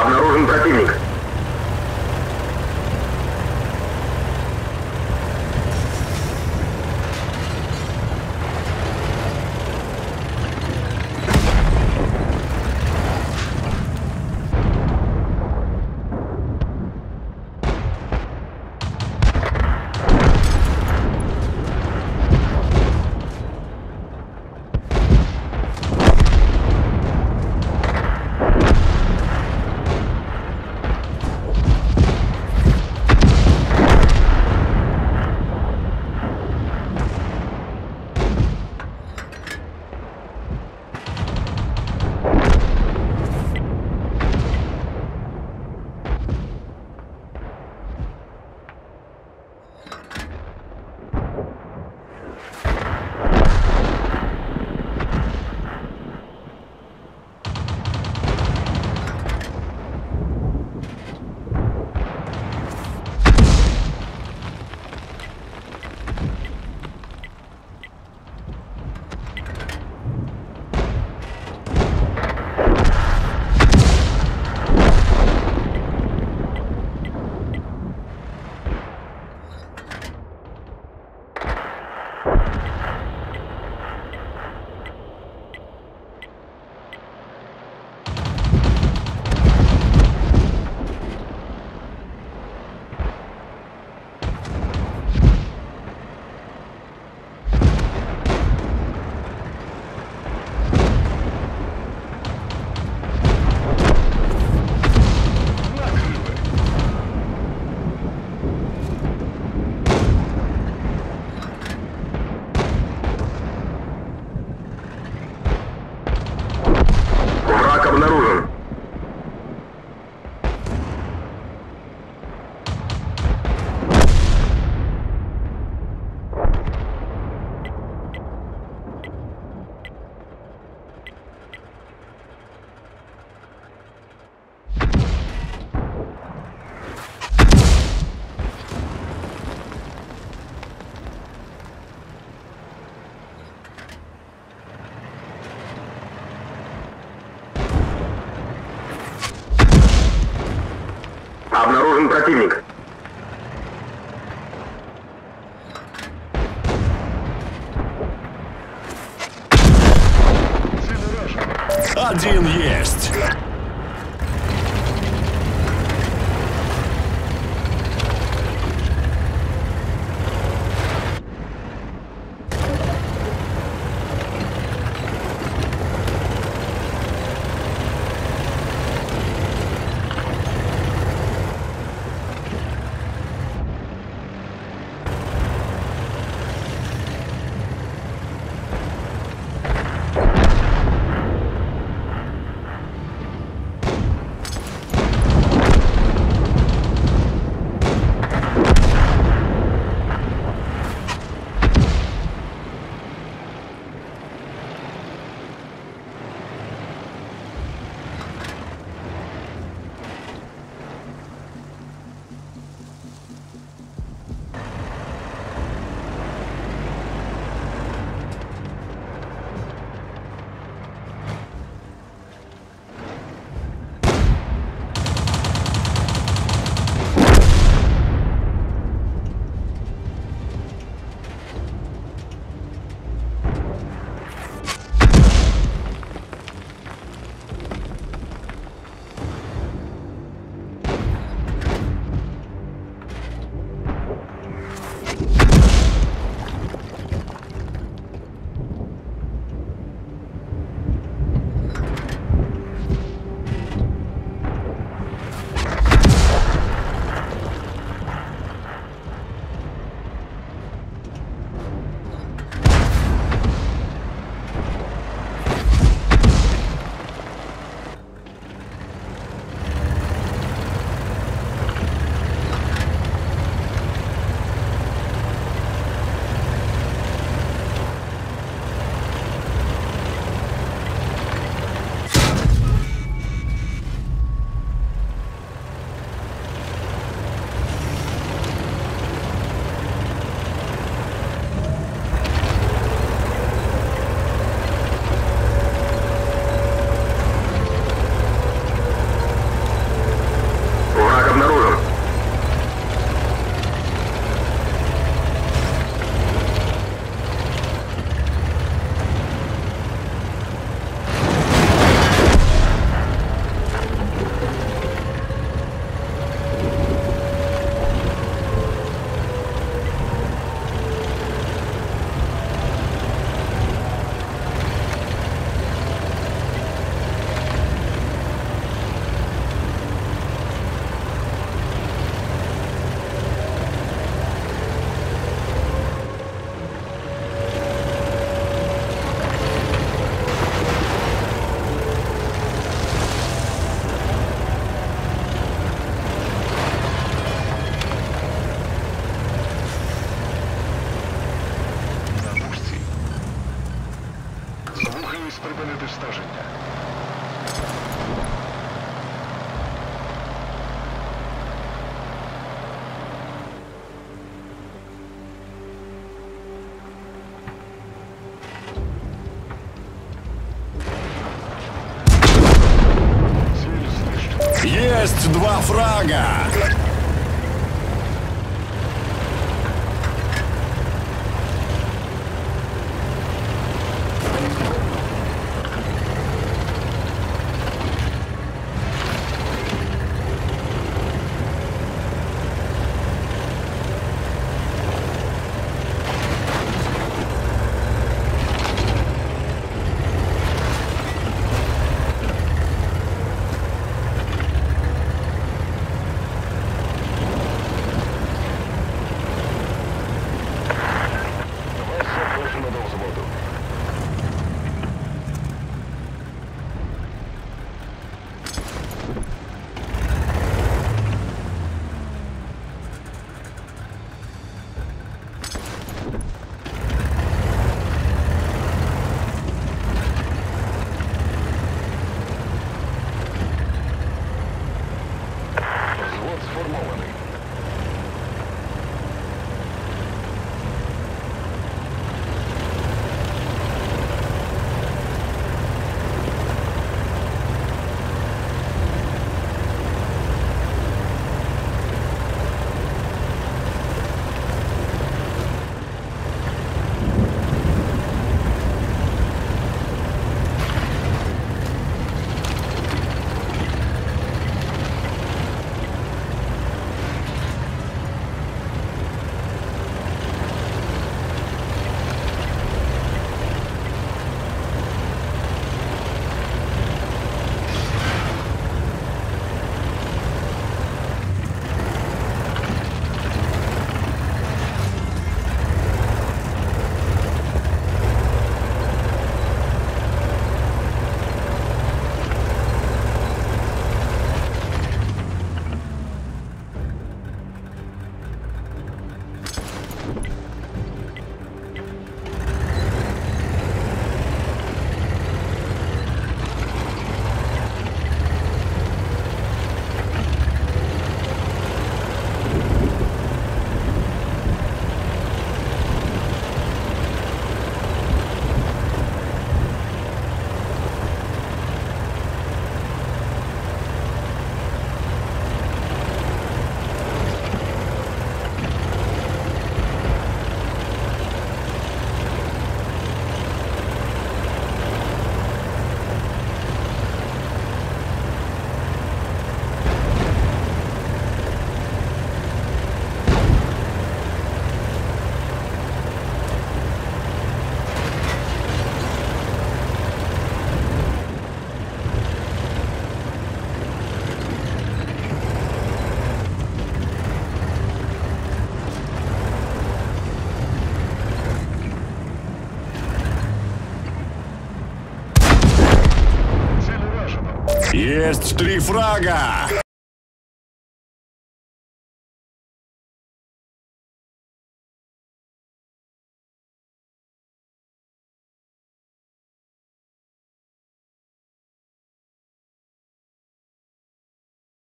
Обнаружен противник. Обнаружен противник. Один есть. Припинити стеження. Ціль знищена. Есть два фрага. Есть три фрага.